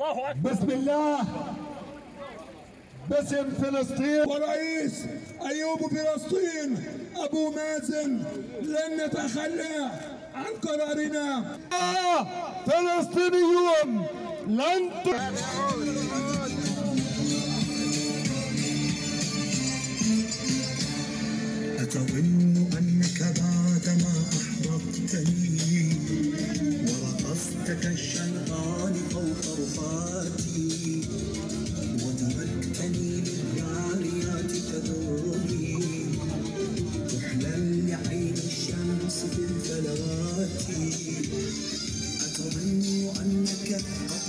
الله أكبر. بسم الله. باسم فلسطين. ورئيس أيوب فلسطين أبو مازن لن نتخلى عن قرارنا. آه فلسطينيون لن ت... one again.